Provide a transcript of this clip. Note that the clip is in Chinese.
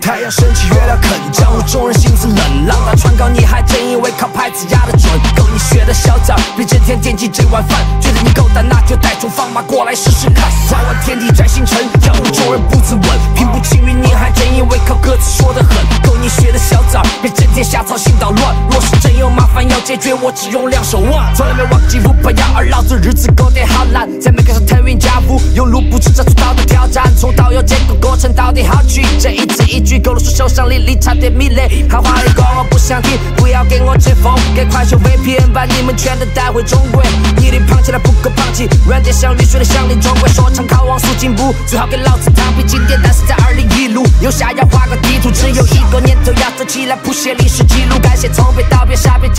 太阳升起，月亮肯，江湖中人心思冷。浪打船高，你还真以为靠拍子压得准？够你学的小崽，别整天惦记这碗饭。觉得你够胆，那就带种放马过来试试看。万万天地摘星辰，江湖中人不自稳。平步青云，你还真以为靠歌词说得狠？够你学的小崽，别整天瞎操心捣乱。若是真有麻烦要解决，我只用两手腕。从来没忘记不怕压，而老子日子过得好难。用，路不知找出道的挑战。从到有，结果过程到底好曲。这一字一句勾勒出手上粒粒差点迷泪。豪华的歌我不想听，不要给我吹风。给快手 VPN 把你们全都带回中国。你的胖起来不够胖起，软件像雨水的像你中国。说唱靠网速进步，最好给老子躺平经典。但是在二零一路，右下要画个地图，只有一个念头要走起来，谱写历史记录。感谢从北到边下边。